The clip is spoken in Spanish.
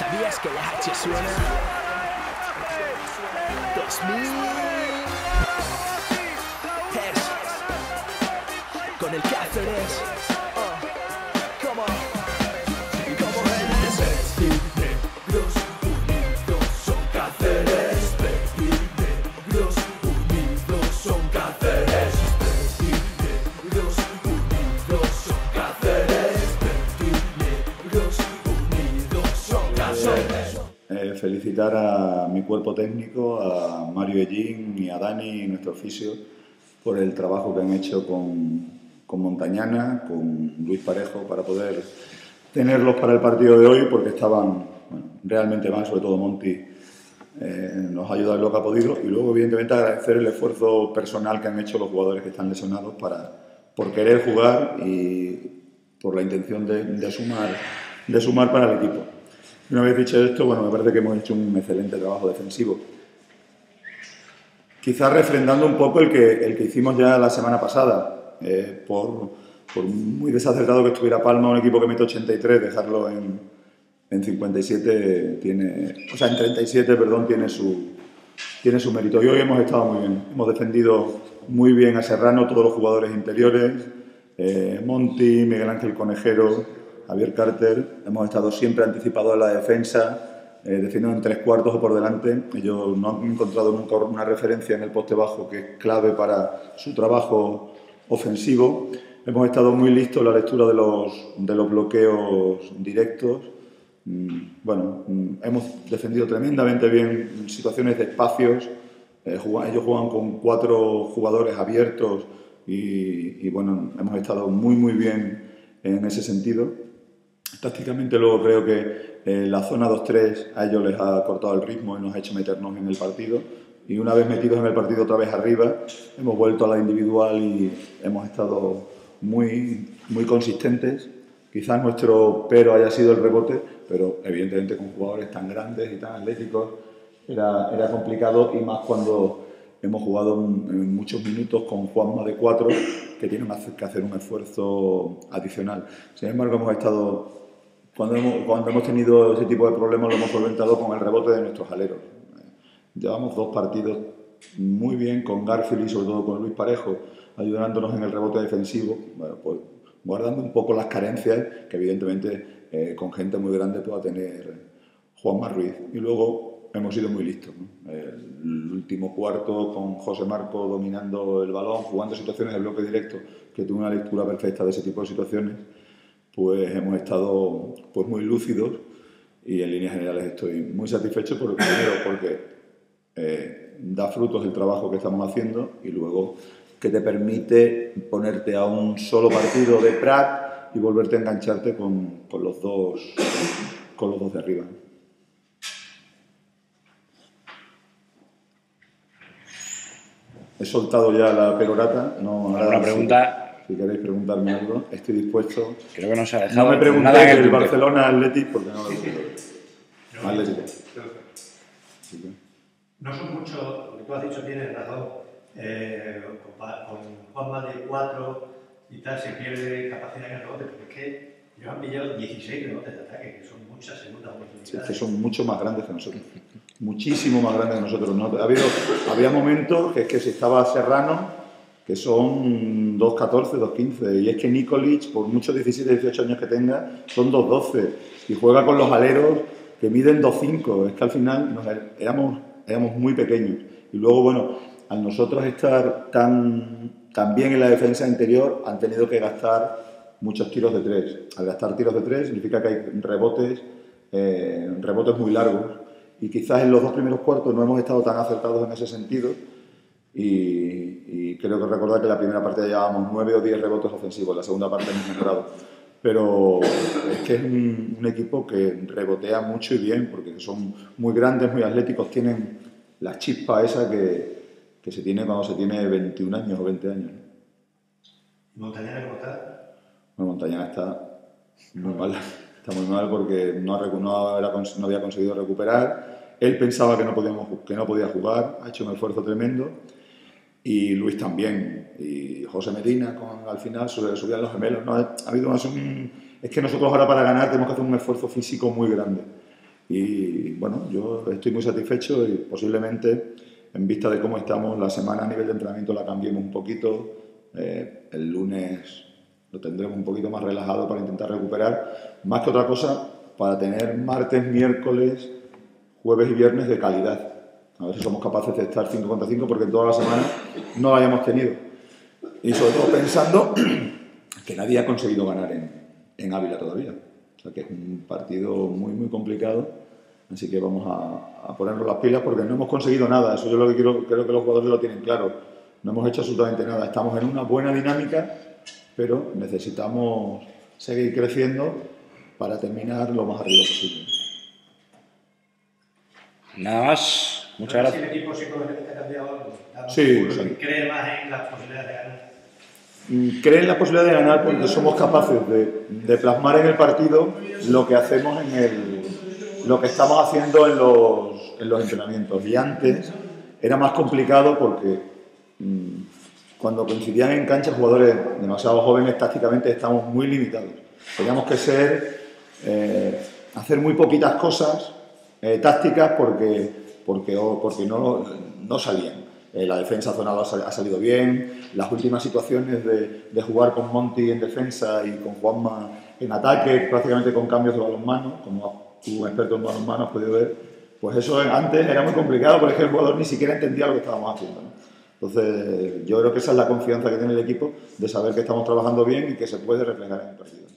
¿Sabías que la H suena? 2000 Hertz. Con el Cáceres. Felicitar a mi cuerpo técnico, a Mario Ellín y a Dani, nuestro oficio, por el trabajo que han hecho con, con Montañana, con Luis Parejo, para poder tenerlos para el partido de hoy, porque estaban realmente mal, sobre todo Monti. eh, nos ha ayudado en lo que ha podido y luego evidentemente agradecer el esfuerzo personal que han hecho los jugadores que están lesionados para, por querer jugar y por la intención de, de sumar, de sumar para el equipo. Una vez dicho esto, bueno, me parece que hemos hecho un excelente trabajo defensivo. Quizás refrendando un poco el que, el que hicimos ya la semana pasada, eh, por, por muy desacertado que estuviera Palma, un equipo que mete 83, dejarlo en, en 57 tiene, o sea, en 37, perdón, tiene su, tiene su mérito. Y hoy hemos estado muy bien, hemos defendido muy bien a Serrano, todos los jugadores interiores, eh, Monti, Miguel Ángel Conejero, Javier Carter, hemos estado siempre anticipados en la defensa, eh, en tres cuartos o por delante. Ellos no han encontrado nunca una referencia en el poste bajo que es clave para su trabajo ofensivo. Hemos estado muy listos en la lectura de los, de los bloqueos directos. Mm, Bueno, mm, hemos defendido tremendamente bien en situaciones de espacios. Eh, ellos juegan con cuatro jugadores abiertos y, y, bueno, hemos estado muy muy bien en ese sentido. Tácticamente luego creo que eh, la zona 2-3 a ellos les ha cortado el ritmo y nos ha hecho meternos en el partido. Y una vez metidos en el partido otra vez arriba, hemos vuelto a la individual y hemos estado muy, muy consistentes. Quizás nuestro pero haya sido el rebote, pero evidentemente con jugadores tan grandes y tan atléticos era, era complicado y más cuando hemos jugado en, muchos minutos con Juanma de 4 que tienen que hacer un esfuerzo adicional. Sin embargo, hemos estado cuando hemos, cuando hemos tenido ese tipo de problemas lo hemos solventado con el rebote de nuestros aleros. Llevamos dos partidos muy bien con Garfield y sobre todo con Luis Parejo, ayudándonos en el rebote defensivo, bueno, pues, guardando un poco las carencias que evidentemente eh, con gente muy grande pueda tener Juanma Ruiz. Y luego hemos sido muy listos. ¿no? El último cuarto con José Marco dominando el balón, jugando situaciones de bloque directo, que tuvo una lectura perfecta de ese tipo de situaciones pues hemos estado pues muy lúcidos y en líneas generales estoy muy satisfecho por, primero porque eh, da frutos el trabajo que estamos haciendo y luego que te permite ponerte a un solo partido de Prat y volverte a engancharte con, con los dos con los dos de arriba. He soltado ya la perorata. No, ahora una pregunta- Si, queréis preguntarme algo, estoy dispuesto. Creo que no se ha dejado No me pregunté nada en el del tintero. Barcelona Athletic porque no lo. Así que- No son muchos, lo que tú has dicho tienes razón. Eh, con Juanma de 4 y tal se pierde capacidad en el rebote, pero es que yo han pillado 16 rebotes de ataque, que son muchas segundas Sí, es oportunidades. que son mucho más grandes que nosotros. Muchísimo más grandes que nosotros. ¿no? Ha habido, había momentos que es que si estaba Serrano, que son 2'14, 2'15, y es que Nikolic, por muchos 17, 18 años que tenga, son 2'12, y juega con los aleros que miden 2'5, es que al final nos, éramos, éramos muy pequeños. Y luego, bueno, al nosotros estar tan, tan bien en la defensa interior, han tenido que gastar muchos tiros de tres. Al gastar tiros de tres significa que hay rebotes, eh, rebotes muy largos. Y quizás en los dos primeros cuartos no hemos estado tan acertados en ese sentido. Y, y creo que recordar que la primera parte llevábamos nueve o diez rebotes ofensivos, en la segunda parte hemos mejorado. Pero es que es un, un equipo que rebotea mucho y bien, porque son muy grandes, muy atléticos, tienen la chispa esa que, que se tiene cuando se tiene 21 años o 20 años. Montañana como está, Bueno, Montañana está muy mal, está muy mal porque no, no, era no había conseguido recuperar. Él pensaba que no, podíamos, que no podía jugar, ha hecho un esfuerzo tremendo. Y Luis también, y José Medina, con, al final sub- subían los gemelos. ¿no? Ha habido más un- es que nosotros ahora para ganar tenemos que hacer un esfuerzo físico muy grande. Y bueno, yo estoy muy satisfecho y posiblemente en vista de cómo estamos, la semana a nivel de entrenamiento la cambiemos un poquito. Eh, el lunes lo tendremos un poquito más relajado para intentar recuperar. Más que otra cosa, para tener martes, miércoles, jueves y viernes de calidad. A ver si somos capaces de estar 5 contra 5 porque toda la semana no lo hayamos tenido. Y sobre todo pensando que nadie ha conseguido ganar en, en Ávila todavía. O sea que es un partido muy, muy complicado. Así que vamos a, a, ponernos las pilas porque no hemos conseguido nada. Eso yo lo que quiero, creo que los jugadores lo tienen claro. No hemos hecho absolutamente nada. Estamos en una buena dinámica, pero necesitamos seguir creciendo para terminar lo más arriba posible. Nada más. Muchas gracias. Si el equipo psicológicamente ha cambiado algo. Sí, sí. ¿Cree más en las posibilidades de ganar? Mm, creen la posibilidad de ganar porque somos capaces de, de, plasmar en el partido lo que hacemos en el lo que estamos haciendo en los, en los entrenamientos y antes era más complicado porque mmm, cuando coincidían en cancha jugadores demasiado jóvenes tácticamente estamos muy limitados teníamos que ser eh, hacer muy poquitas cosas eh, tácticas porque porque, porque no, no salían eh, la defensa zonal ha salido bien, las últimas situaciones de, de, jugar con Monty en defensa y con Juanma en ataque, prácticamente con cambios de balonmano, como tú, experto en balonmano, has podido ver, pues eso antes era muy complicado porque el jugador ni siquiera entendía lo que estábamos haciendo. ¿no? Entonces, yo creo que esa es la confianza que tiene el equipo de saber que estamos trabajando bien y que se puede reflejar en el partido.